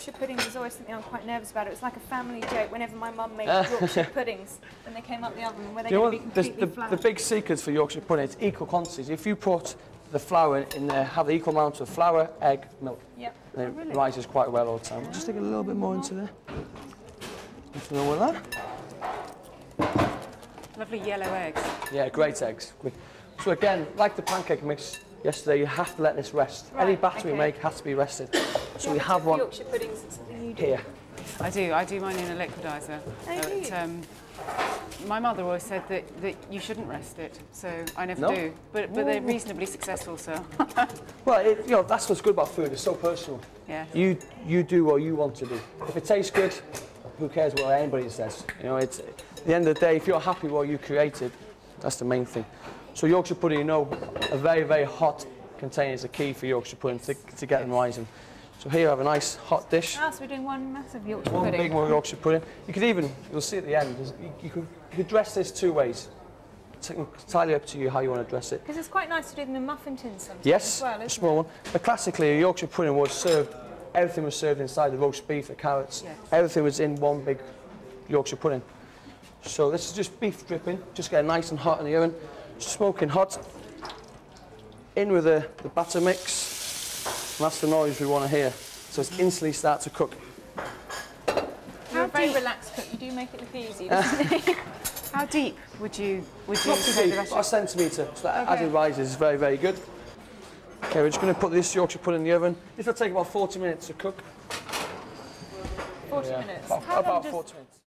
Yorkshire puddings is always something I'm quite nervous about. It was like a family joke whenever my mum made. Yorkshire puddings when they came up the oven. Were they Do going to be The, completely the, flat? the big secret for Yorkshire pudding is equal quantities. If you put the flour in there, have the equal amount of flour, egg, milk, Yep. then Oh, it really? rises quite well all the time. Just take a little bit more into there. Nothing wrong with that. Lovely yellow eggs. Yeah, great eggs. So again, like the pancake mix yesterday, you have to let this rest. Any batter we okay. make has to be rested. So Yeah, we have one Yorkshire puddings, it's something you do. here. I do. I do mine in a liquidizer. Oh, do you? um, my mother always said that, that you shouldn't rest it, so I never No? do. But but they're reasonably successful, so Well, it, you know, that's what's good about food. It's so personal. yeah. You you do what you want to do. If it tastes good, who cares what anybody says? You know, it's at the end of the day, if you're happy with what you created, that's the main thing. So Yorkshire pudding, you know, a very very hot container is the key for Yorkshire pudding to, to get them rising. So here I have a nice hot dish. Ah, so we're doing one massive Yorkshire One pudding. big one Yorkshire pudding. You could even, you'll see at the end, you, you, could, you could dress this two ways. It's entirely up to you how you want to dress it. Because it's quite nice to do them in muffin tins sometimes Yes, well, a small one. But classically, a Yorkshire pudding was served, everything was served inside the roast beef, the carrots, Yes. everything was in one big Yorkshire pudding. So this is just beef dripping, just getting nice and hot in the oven, smoking hot. In with the, the batter mix, that's the noise we want to hear. So it's instantly start to cook. it? You're a very relaxed cook. You do make it look easy, doesn't it? How deep would you would you Not too say deep, the rest a centimetre, so that as it rises is very, very good. Okay, we're just going to put this Yorkshire pudding in the oven. This will take about 40 minutes to cook. 40 Yeah, minutes. About, How about 40 minutes.